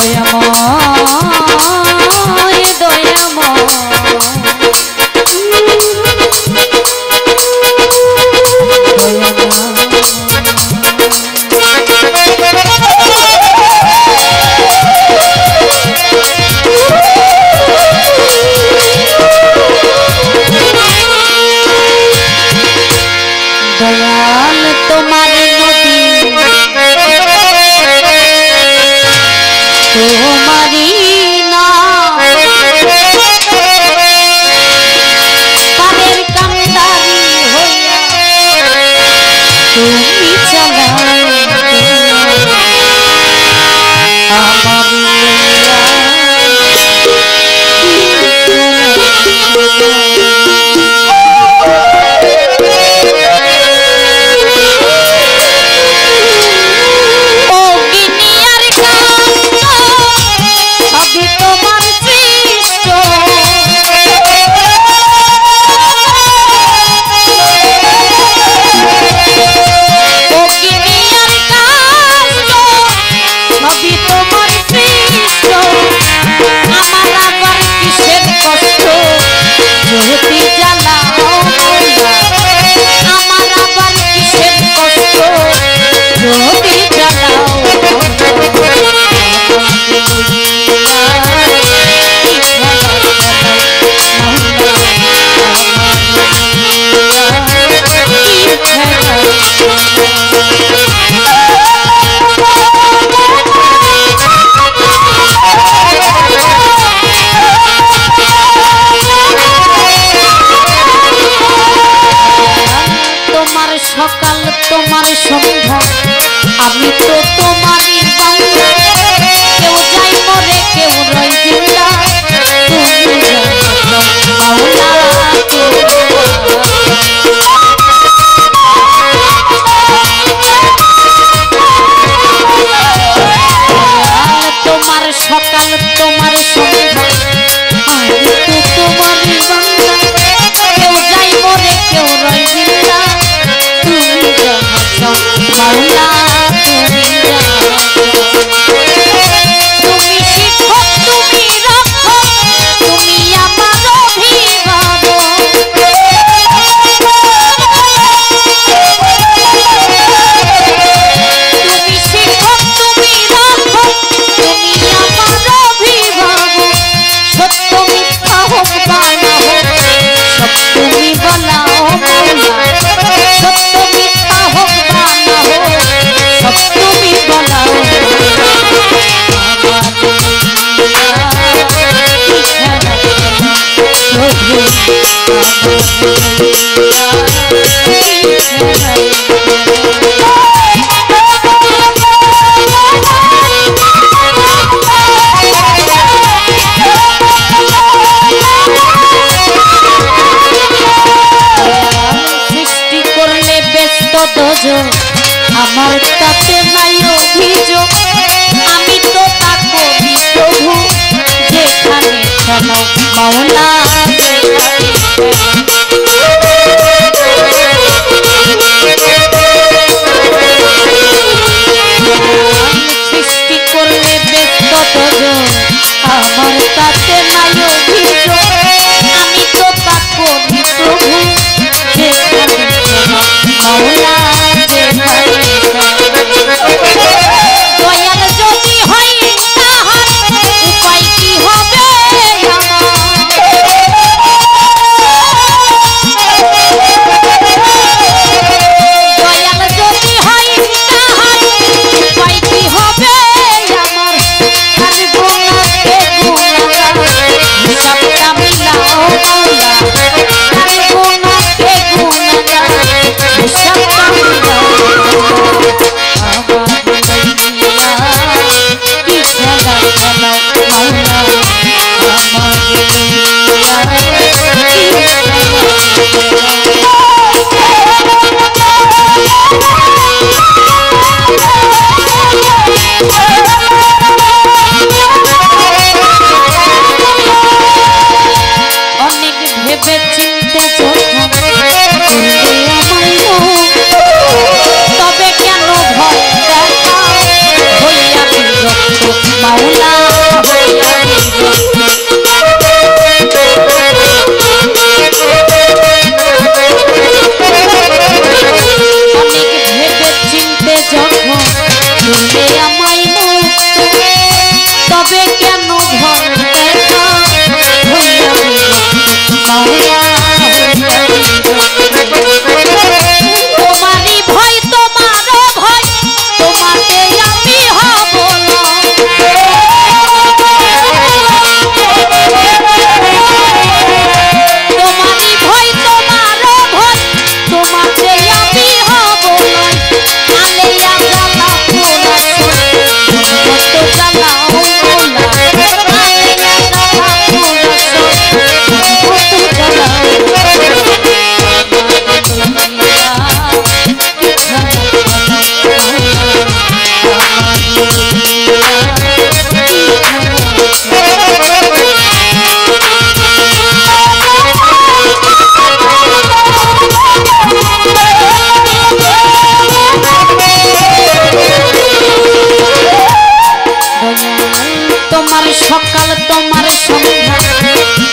foi amor. সকাল তোমার সন্ধ্যা আমি তো তোমারই বাংলা কেউ যাই মরে কেউ রই জিন্দা তুমি অভিযোগ। আমার তাতে নাই অভিযোগ। আমি তো তাকবি প্রভু যেখানে শোনো মাওলা Yeah.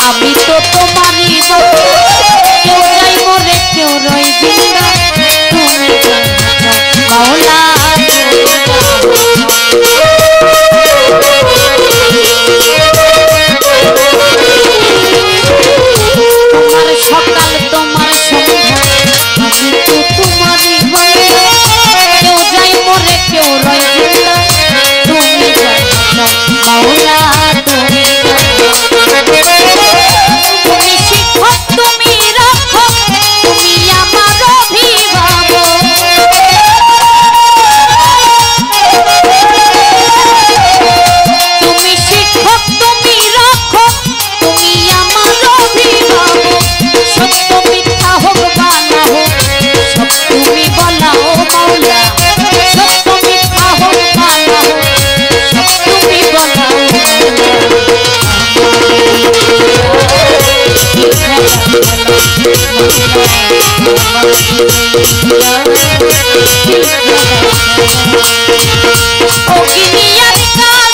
আমি তো তোমার অগ্নি আর কাল